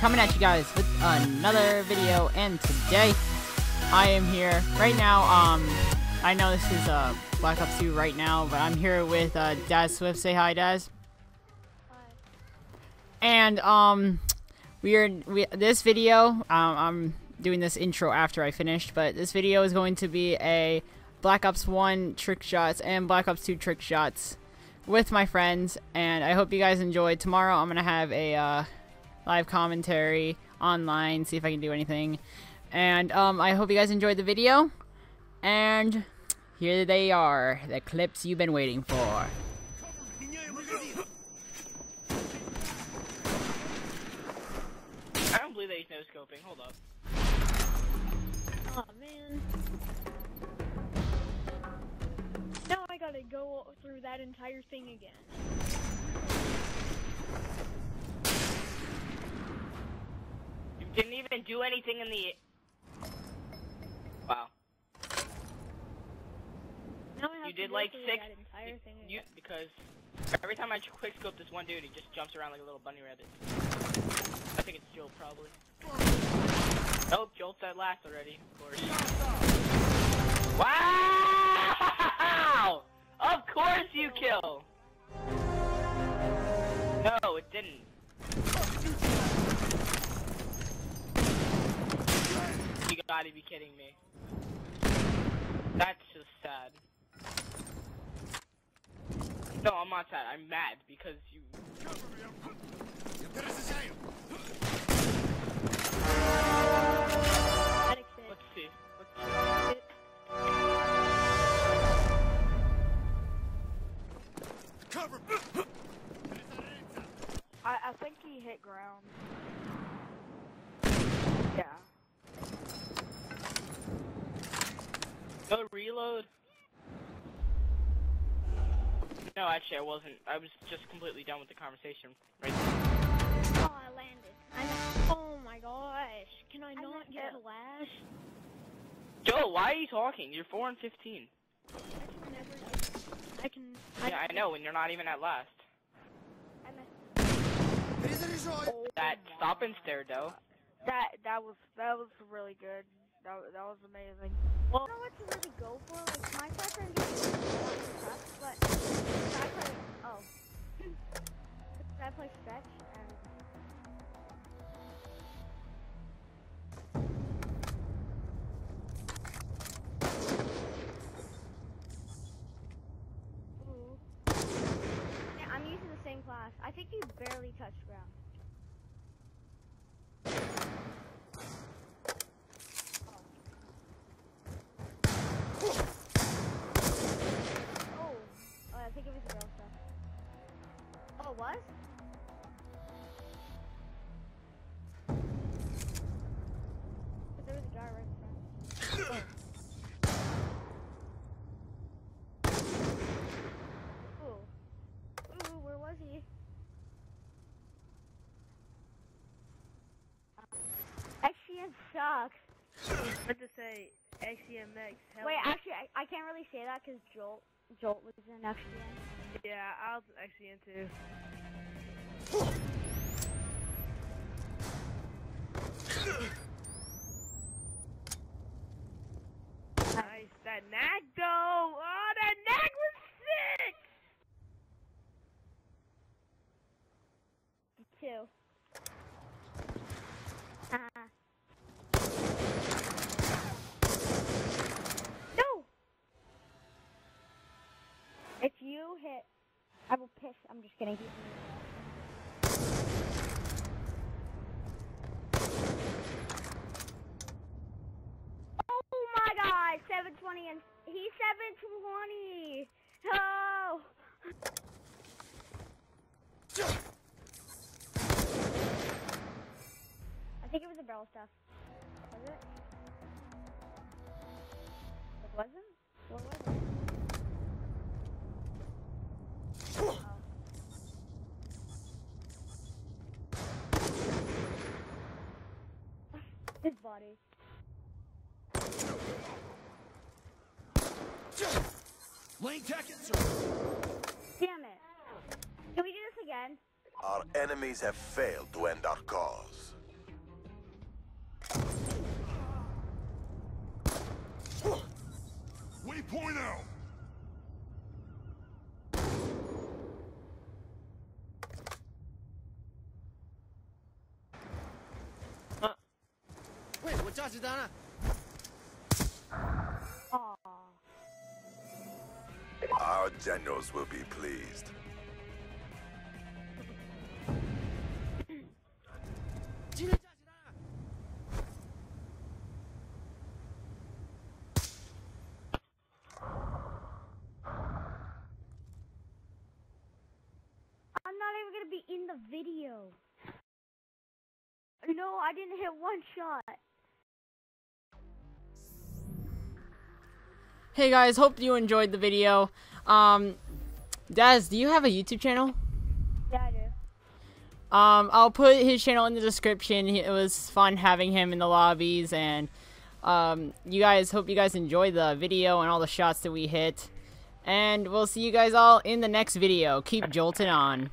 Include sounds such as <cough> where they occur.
coming at you guys with another video, and today I am here right now. Um, I know this is uh Black Ops 2 right now, but I'm here with uh, Dazz Swift. Say hi, Dazz. Hi. And um, we are we this video. Um, I'm doing this intro after I finished, but this video is going to be a Black Ops 1 trick shots and Black Ops 2 trick shots with my friends, and I hope you guys enjoyed. Tomorrow I'm gonna have a uh, live commentary online, see if I can do anything, and um, I hope you guys enjoyed the video. And here they are, the clips you've been waiting for. I don't believe that he's no scoping. Hold up. Oh man. Now I gotta go through that entire thing again. Even do anything in the. Wow. Now I have You to did like six. that entire thing You, again. because every time I quick scope this one dude, he just jumps around like a little bunny rabbit. I think it's Jolt probably. Nope, Jolt's at last already, of course. Wow! Of course you kill! No, it didn't. You gotta be kidding me. That's just sad. No, I'm not sad. I'm mad because you. Let's see. Let's see. I, I think he hit ground. Yeah. No reload. No, actually, I wasn't. I was just completely done with the conversation. Right. Oh, I landed. I oh my gosh. Can I not messed get up. flash? Joe, why are you talking? You're four and fifteen. I can never. I can. Yeah, I know, and you're not even at last. I. Oh That stop and stare, though. That that was that was really good. That that was amazing. It was? There was a guy right. <coughs> Ooh. Where was he? Sucks. What to say? Hell Wait, actually, I, I can't really say that because Jolt, Jolt was in XCM. Yeah, I was XCM too. <laughs> Nice. That nag though. Oh, that nag was sick. Two. Uh, no! If you hit, I will piss. Just kidding. Oh my god, 720 and he's 720. No. I think it was the barrel stuff. Was? It body. Lane tech it, Damn it. Can we do this again? Our enemies have failed to end our cause. Waypoint out! 我价值单了。 Aw. Our generals will be pleased. <clears throat> 今天价值单了。 I'm not even gonna be in the video. No, I didn't hit one shot. Hey guys, hope you enjoyed the video. Um, Dazz, do you have a YouTube channel? Yeah, I do. Um, I'll put his channel in the description. It was fun having him in the lobbies, and um, you guys hope you guys enjoyed the video and all the shots that we hit. And we'll see you guys all in the next video. Keep jolting on.